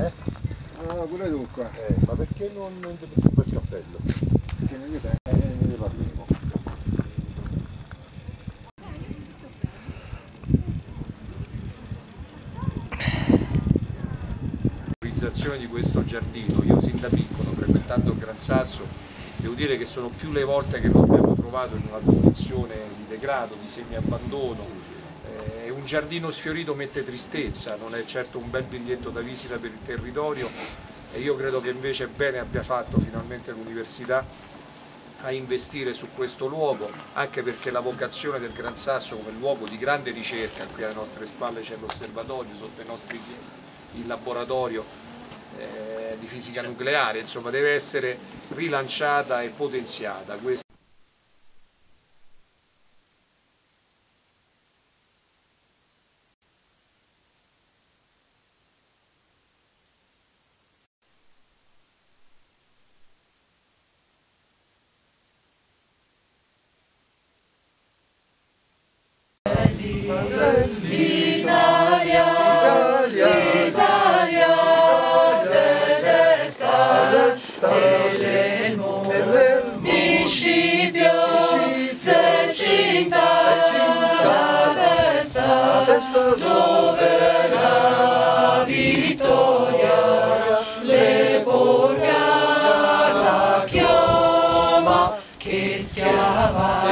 Eh? Ah, pure tu qua. Eh, ma perché non ti qua il cappello? Che non gli? Eh, ne parliamo. L'organizzazione di questo giardino, io sin da piccolo frequentando il Gran Sasso, devo dire che sono più le volte che lo abbiamo trovato in una condizione di degrado, di semi-abbandono. Eh, un giardino sfiorito mette tristezza, non è certo un bel biglietto da visita per il territorio e io credo che invece bene abbia fatto finalmente l'Università a investire su questo luogo, anche perché la vocazione del Gran Sasso come luogo di grande ricerca, qui alle nostre spalle c'è l'osservatorio, sotto i nostri piedi il laboratorio eh, di fisica nucleare, insomma deve essere rilanciata e potenziata. Questa Scipio, se cinta la testa, dove la vittoria le porga la chioma che schiava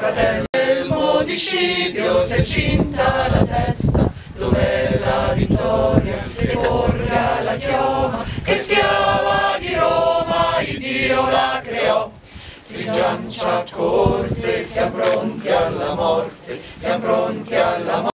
fratello di Scipio se cinta la testa, dove la vittoria che porga la chioma, che schiava di Roma, il Dio la creò. Stringiancia a corte, siamo pronti alla morte, siamo pronti alla morte.